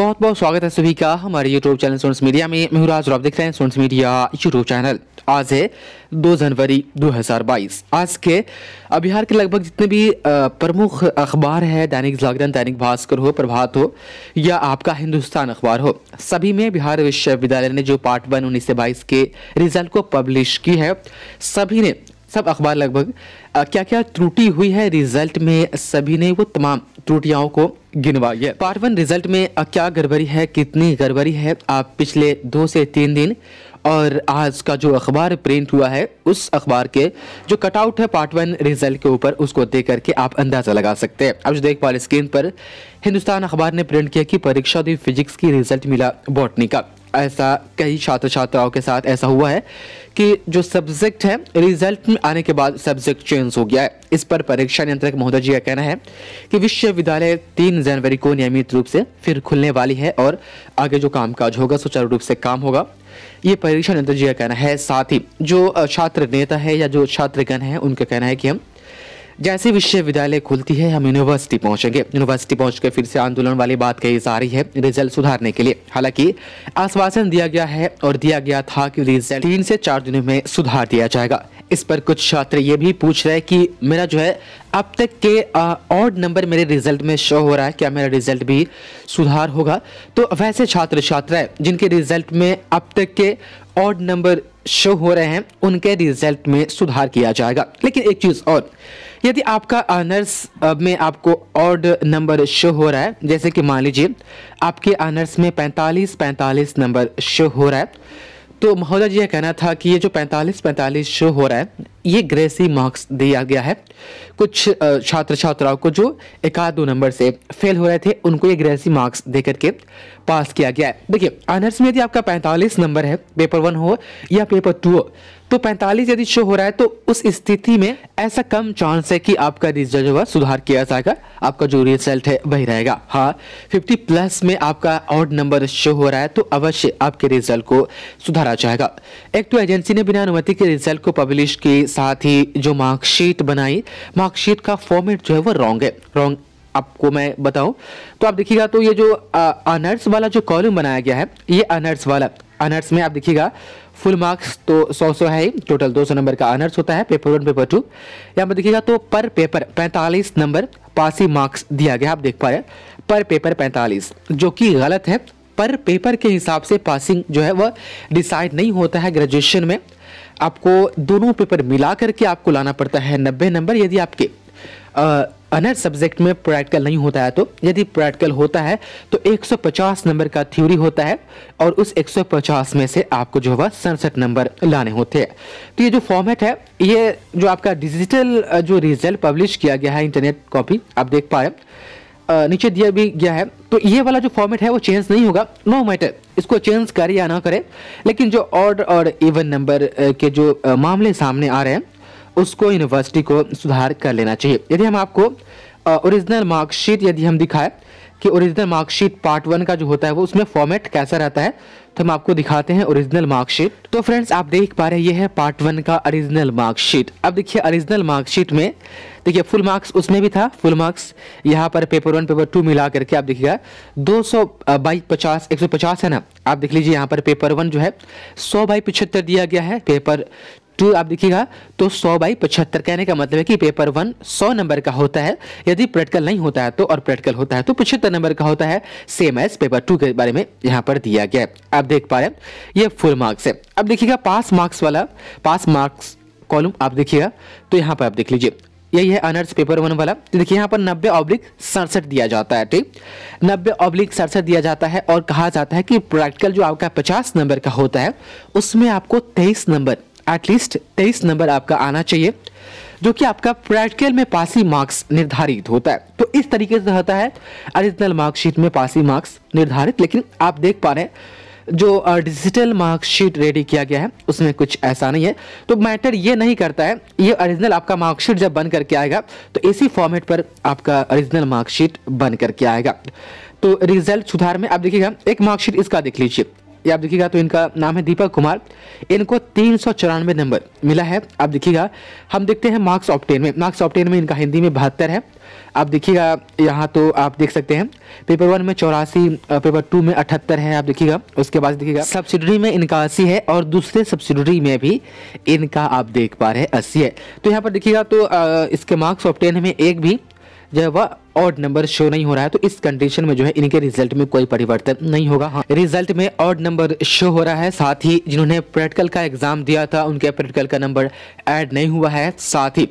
बहुत बहुत स्वागत है सभी का हमारे यूट्यूब चैनल सोन्स मीडिया में। मैं हूँ राज और देख रहे हैं सोन्स मीडिया यूट्यूब चैनल। आज है 2 जनवरी 2022 आज के बिहार के लगभग जितने भी प्रमुख अखबार है, दैनिक जागरण, दैनिक भास्कर हो, प्रभात हो, या आपका हिंदुस्तान अखबार हो, सभी में बिहार विश्वविद्यालय ने जो पार्ट वन उन्नीस से बाईस के रिज़ल्ट को पब्लिश की है, सभी ने सब अखबार लगभग क्या क्या त्रुटि हुई है? रिज़ल्ट में सभी ने वो तमाम त्रुटियों को गिनवाई है पार्ट वन रिज़ल्ट में क्या गड़बड़ी है? कितनी गड़बड़ी है? आप पिछले दो से तीन दिन और आज का जो अखबार प्रिंट हुआ है, उस अखबार के जो कटआउट है पार्ट वन रिज़ल्ट के ऊपर, उसको देख करके आप अंदाज़ा लगा सकते हैं। अब जो देख पा रहे स्क्रीन पर हिंदुस्तान अखबार ने प्रिंट किया कि परीक्षा दी फिजिक्स की रिज़ल्ट मिला बॉटनी का। ऐसा कई छात्र छात्राओं के साथ ऐसा हुआ है कि जो सब्जेक्ट है रिज़ल्ट में आने के बाद सब्जेक्ट चेंज हो गया है। इस पर परीक्षा नियंत्रक महोदय जी का कहना है कि विश्वविद्यालय तीन जनवरी को नियमित रूप से फिर खुलने वाली है और आगे जो कामकाज होगा, सुचारू रूप से काम होगा। ये परीक्षा नियंत्रक जी का कहना है। साथ ही जो छात्र नेता है या जो छात्रगण है, उनका कहना है कि हम जैसे विश्वविद्यालय खुलती है, हम यूनिवर्सिटी पहुँचेंगे। यूनिवर्सिटी पहुंचकर फिर से आंदोलन वाली बात कही जा रही है, रिज़ल्ट सुधारने के लिए। हालाँकि आश्वासन दिया गया है और दिया गया था कि रिज़ल्ट तीन से चार दिनों में सुधार दिया जाएगा। इस पर कुछ छात्र ये भी पूछ रहे हैं कि मेरा जो है, अब तक के ऑड नंबर मेरे रिज़ल्ट में शो हो रहा है, क्या मेरा रिज़ल्ट भी सुधार होगा? तो वैसे छात्र छात्राएँ जिनके रिज़ल्ट में अब तक के ऑड नंबर शो हो रहे हैं, उनके रिज़ल्ट में सुधार किया जाएगा। लेकिन एक चीज़ और यदि आपका आनर्स में आपको ऑड नंबर शो हो रहा है, जैसे कि मान लीजिए, आपके आनर्स में 45 45 नंबर शो हो रहा है तो महोदय जी यह कहना था कि ये जो 45 45 शो हो रहा है ये ग्रेसी मार्क्स दिया गया है। कुछ छात्र छात्राओं को जो एक दो नंबर से फेल हो रहे थे, उनको ये ग्रेसी मार्क्स दे करके पास किया गया है। देखिए ऑनर्स में यदि आपका 45 नंबर है, पेपर वन हो या पेपर टू हो तो 45 यदि शो हो रहा है तो उस स्थिति में ऐसा कम चांस है कि आपका रिज़ल्ट जो है, सुधार किया जाएगा, आपका जो रिज़ल्ट है, वही रहेगा। हाँ 50 प्लस में आपका ऑड नंबर शो हो रहा है तो अवश्य आपके रिज़ल्ट को सुधारा जाएगा। एक तो एजेंसी ने बिना अनुमति के रिज़ल्ट को पब्लिश के साथ ही जो मार्कशीट बनाई, मार्कशीट का फॉर्मेट जो है वो रॉन्ग है। रॉन्ग आपको मैं बताऊँ तो आप देखिएगा तो ये जो अनर्स वाला जो कॉलम बनाया गया है, ये अनर्स वाला, अनर्स में आप देखिएगा फुल मार्क्स तो 100 सौ है ही टोटल 200 नंबर का अनर्स होता है पेपर वन पेपर टू यहाँ पर देखिएगा तो पर पेपर 45 नंबर पासिंग मार्क्स दिया गया, आप देख पा रहे हैं। पर पेपर 45 जो कि गलत है पर पेपर के हिसाब से पासिंग जो है वह डिसाइड नहीं होता है ग्रेजुएशन में। आपको दोनों पेपर मिला करके आपको लाना पड़ता है नब्बे नंबर। यदि आपके अनर सब्जेक्ट में प्रैक्टिकल नहीं होता है तो यदि प्रैक्टिकल होता है तो 150 नंबर का थ्योरी होता है और उस 150 में से आपको जो है सड़सठ नंबर लाने होते हैं। तो ये जो फॉर्मेट है ये जो आपका डिजिटल जो रिज़ल्ट पब्लिश किया गया है इंटरनेट कॉपी आप देख पा रहे अ, नीचे दिया भी गया है। तो ये वाला जो फॉर्मेट है, वो चेंज नहीं होगा। नो मैटर इसको चेंज करे या ना करे, लेकिन जो ऑड और इवन नंबर के जो मामले सामने आ रहे हैं, उसको यूनिवर्सिटी को सुधार कर लेना चाहिए। यदि हम आपको ओरिजिनल मार्कशीट यदि हम दिखाए कि ओरिजिनल मार्कशीट पार्ट वन का जो होता है वो उसमें फॉर्मेट कैसा रहता है तो हम आपको दिखाते हैं ओरिजिनल मार्कशीट तो फ्रेंड्स आप देख पा रहे हैं, ये है पार्ट वन का ओरिजिनल मार्कशीट अब देखिए ओरिजिनल मार्कशीट में, देखिए फुल मार्क्स उसमें भी था फुल मार्क्स यहाँ पर पेपर वन पेपर टू मिला करके आप देखिएगा, दो सौ बाई पचास, एक सौ पचास है ना? आप देख लीजिए, यहाँ पर पेपर वन जो है, सौ बाई पिछहत्तर दिया गया है पेपर टू आप देखिएगा तो 100 बाई पचहत्तर कहने का मतलब है कि पेपर वन 100 नंबर का होता है। यदि प्रैक्टिकल नहीं होता है तो और प्रैक्टिकल होता है। तो पचहत्तर नंबर का होता है सेम एज पेपर टू के बारे में यहाँ पर दिया गया है। आप देख पा रहे हैं, ये फुल मार्क्स है। अब देखिएगा पास मार्क्स वाला पास मार्क्स कॉलम आप देखिएगा तो यहाँ पर आप देख लीजिए। यही है अनर्स पेपर वन वाला। तो देखिए, यहाँ पर नब्बे ऑब्लिक सड़सठ दिया जाता है, ठीक? नब्बे ऑब्लिक सड़सठ दिया जाता है और कहा जाता है कि प्रैक्टिकल जो आपका पचास नंबर का होता है, उसमें आपको तेईस नंबर एटलीस्ट तेईस नंबर आपका आना चाहिए, जो कि आपका प्रैक्टिकल में पासिंग मार्क्स निर्धारित होता है। तो इस तरीके से होता है ओरिजिनल मार्कशीट में पासिंग मार्क्स निर्धारित, लेकिन आप देख पा रहे हैं, जो डिजिटल मार्कशीट रेडी किया गया है, उसमें कुछ ऐसा नहीं है। तो मैटर ये नहीं करता है, ये ओरिजिनल आपका मार्कशीट जब बन करके आएगा तो इसी फॉर्मेट पर आपका ओरिजिनल मार्कशीट बन करके आएगा। तो रिज़ल्ट सुधार में, आप देखिएगा, एक मार्कशीट इसका देख लीजिए। ये आप देखिएगा तो इनका नाम है दीपक कुमार। इनको तीन सौ चौरानवे नंबर मिला है। आप देखिएगा, हम देखते हैं मार्क्स ऑप्टेन में। मार्क्स ऑप्टेन में इनका हिंदी में बहत्तर है। आप देखिएगा, यहाँ तो आप देख सकते हैं, पेपर वन में चौरासी पेपर टू में अठहत्तर है, आप देखिएगा। उसके बाद देखिएगा, सब्सिडरी में इनका अस्सी है और दूसरे सब्सिडरी में भी इनका आप देख पा रहे हैं अस्सी है। तो यहाँ पर देखिएगा तो इसके मार्क्स ऑप्टेन में एक भी, जो है वह ऑड नंबर शो नहीं हो रहा है तो इस कंडीशन में जो है इनके रिज़ल्ट में कोई परिवर्तन नहीं होगा। हाँ रिज़ल्ट में ऑड नंबर शो हो रहा है, साथ ही जिन्होंने प्रैक्टिकल का एग्ज़ाम दिया था, उनके प्रैक्टिकल का नंबर ऐड नहीं हुआ है, साथ ही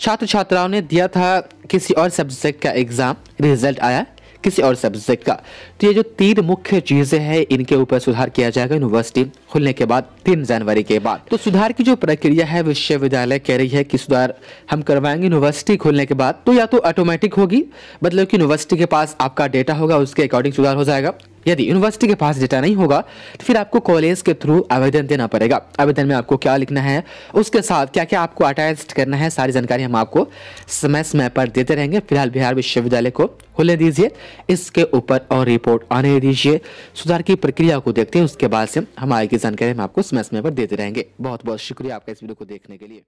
छात्र छात्राओं ने दिया था किसी और सब्जेक्ट का एग्ज़ाम रिज़ल्ट आया। किसी और सब्जेक्ट का। तो ये जो तीन मुख्य चीज़ें हैं, इनके ऊपर सुधार किया जाएगा यूनिवर्सिटी खुलने के बाद, तीन जनवरी के बाद। तो सुधार की जो प्रक्रिया है, विश्वविद्यालय कह रही है कि सुधार हम करवाएँगे यूनिवर्सिटी खुलने के बाद। तो या तो ऑटोमेटिक होगी मतलब कि यूनिवर्सिटी के पास आपका डेटा होगा, उसके अकॉर्डिंग सुधार हो जाएगा। यदि यूनिवर्सिटी के पास डेटा नहीं होगा तो फिर आपको कॉलेज के थ्रू आवेदन देना पड़ेगा। आवेदन में आपको क्या लिखना है, उसके साथ क्या क्या आपको अटैच करना है, सारी जानकारी हम आपको समय समय पर देते रहेंगे। फ़िलहाल बिहार विश्वविद्यालय को खुले दीजिए, इसके ऊपर और रिपोर्ट आने दीजिए। सुधार की प्रक्रिया को देखते हैं, उसके बाद से हम आगे की जानकारी हम आपको समय समय पर देते रहेंगे। बहुत बहुत शुक्रिया आपका इस वीडियो को देखने के लिए।